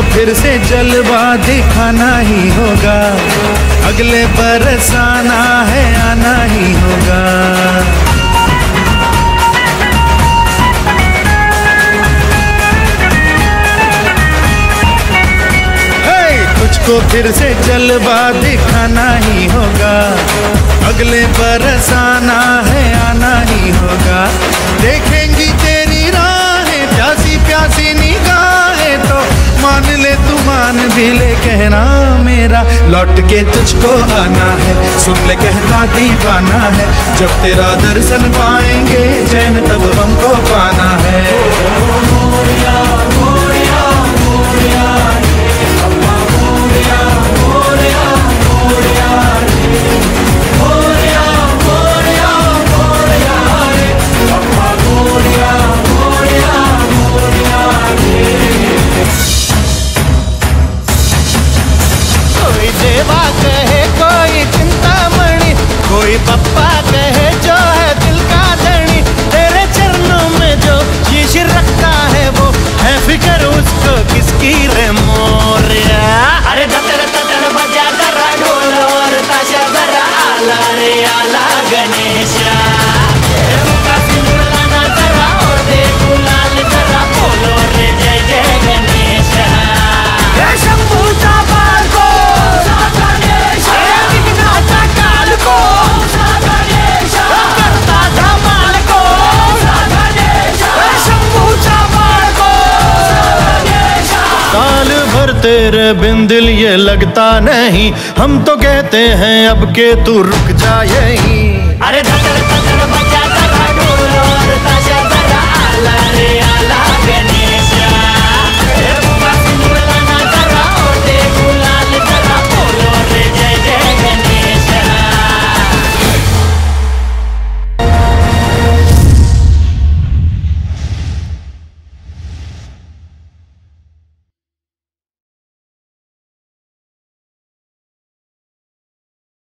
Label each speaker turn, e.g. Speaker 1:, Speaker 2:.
Speaker 1: फिर से जलवा दिखाना ही होगा। अगले बरस आना है, आना ही होगा। तुझको फिर से जलवा दिखाना ही होगा। अगले बरस आना है, आना ही होगा। देखेंगी मान भी ले, कहना मेरा, लौट के तुझको आना है। सुन ले कहता दीवाना है, जब तेरा दर्शन पाएँगे, चैन तब हमको पाना
Speaker 2: साल भर तेरे बिन दिल ये लगता नहीं हम तो कहते हैं अब के तू रुक जा यहीं
Speaker 3: अरे धतर धतर